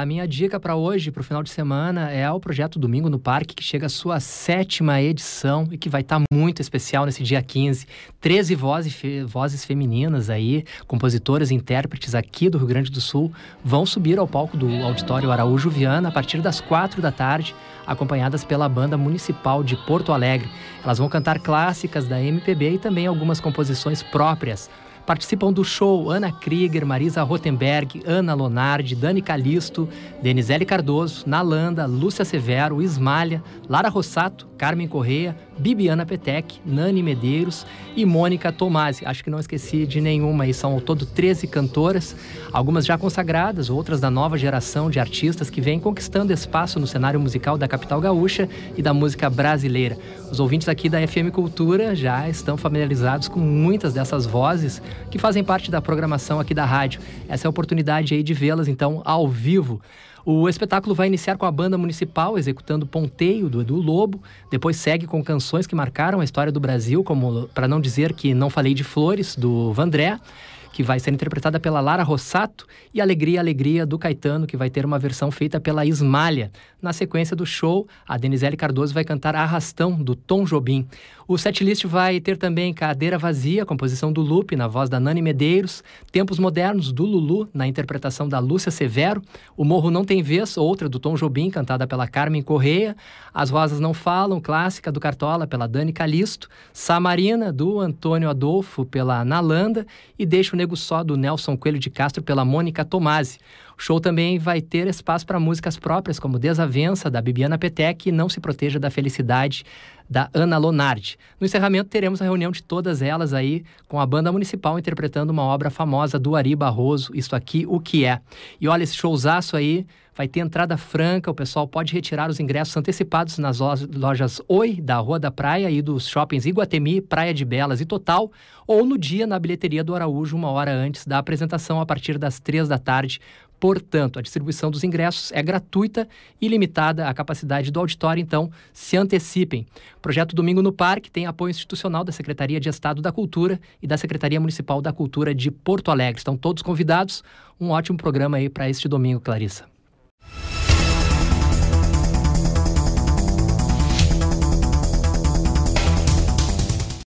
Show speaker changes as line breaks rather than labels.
a minha dica para hoje, para o final de semana, é o projeto Domingo no Parque, que chega à sua sétima edição e que vai estar tá muito especial nesse dia 15. 13 vozes, fe, vozes femininas aí, compositoras e intérpretes aqui do Rio Grande do Sul, vão subir ao palco do Auditório Araújo Viana a partir das quatro da tarde, acompanhadas pela Banda Municipal de Porto Alegre. Elas vão cantar clássicas da MPB e também algumas composições próprias. Participam do show Ana Krieger, Marisa Rotenberg, Ana Lonardi, Dani Calisto, Denizele Cardoso, Nalanda, Lúcia Severo, Ismalha, Lara Rossato, Carmen Correia, Bibiana Petec, Nani Medeiros e Mônica Tomasi. Acho que não esqueci de nenhuma e são ao todo 13 cantoras, algumas já consagradas, outras da nova geração de artistas que vêm conquistando espaço no cenário musical da capital gaúcha e da música brasileira. Os ouvintes aqui da FM Cultura já estão familiarizados com muitas dessas vozes que fazem parte da programação aqui da rádio. Essa é a oportunidade aí de vê-las então ao vivo. O espetáculo vai iniciar com a banda municipal executando Ponteio do Edu Lobo, depois segue com canções que marcaram a história do Brasil, como para não dizer que não falei de flores do Vandré que vai ser interpretada pela Lara Rossato, e Alegria, Alegria, do Caetano, que vai ter uma versão feita pela Ismalha. Na sequência do show, a Denizele Cardoso vai cantar Arrastão, do Tom Jobim. O setlist vai ter também Cadeira Vazia, composição do Lupe, na voz da Nani Medeiros, Tempos Modernos, do Lulu, na interpretação da Lúcia Severo, O Morro Não Tem Vez, outra do Tom Jobim, cantada pela Carmen Correia, As Rosas Não Falam, clássica do Cartola, pela Dani Calisto, Samarina, do Antônio Adolfo, pela Nalanda, e Deixa o Só, do Nelson Coelho de Castro, pela Mônica Tomasi. O show também vai ter espaço para músicas próprias, como Desavença, da Bibiana Petec, e Não Se Proteja da Felicidade, da Ana Lonardi. No encerramento, teremos a reunião de todas elas aí, com a banda municipal interpretando uma obra famosa do Ari Barroso, Isto Aqui, O Que É. E olha, esse showzaço aí vai ter entrada franca, o pessoal pode retirar os ingressos antecipados nas lojas Oi, da Rua da Praia e dos shoppings Iguatemi, Praia de Belas e Total, ou no dia na bilheteria do Araújo, uma hora antes da apresentação, a partir das três da tarde, Portanto, a distribuição dos ingressos é gratuita e limitada à capacidade do auditório, então se antecipem. O projeto Domingo no Parque tem apoio institucional da Secretaria de Estado da Cultura e da Secretaria Municipal da Cultura de Porto Alegre. Estão todos convidados. Um ótimo programa aí para este domingo, Clarissa.